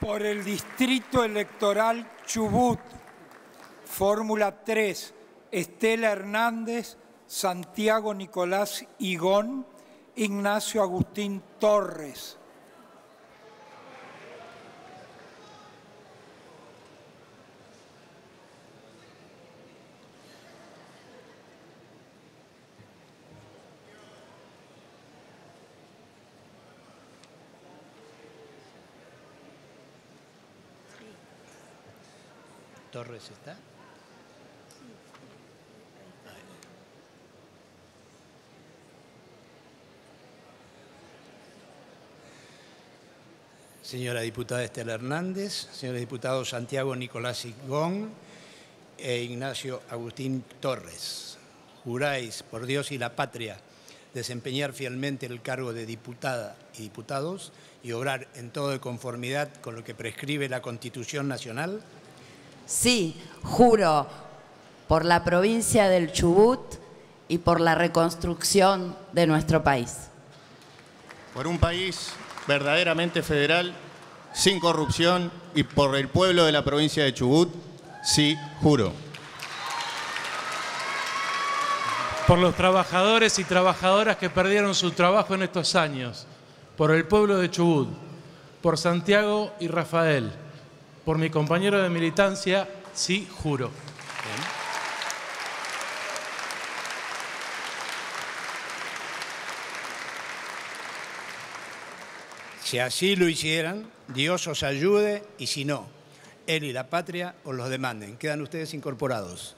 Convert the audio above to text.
Por el Distrito Electoral Chubut, Fórmula 3, Estela Hernández, Santiago Nicolás Higón, Ignacio Agustín Torres. Torres está. Señora diputada Estela Hernández, señores diputados Santiago Nicolás Igón e Ignacio Agustín Torres, juráis por Dios y la patria desempeñar fielmente el cargo de diputada y diputados y obrar en todo de conformidad con lo que prescribe la Constitución Nacional. Sí, juro por la provincia del Chubut y por la reconstrucción de nuestro país. Por un país verdaderamente federal, sin corrupción y por el pueblo de la provincia de Chubut, sí, juro. Por los trabajadores y trabajadoras que perdieron su trabajo en estos años, por el pueblo de Chubut, por Santiago y Rafael, por mi compañero de militancia, sí, juro. Si así lo hicieran, Dios os ayude y si no, Él y la patria os los demanden. Quedan ustedes incorporados.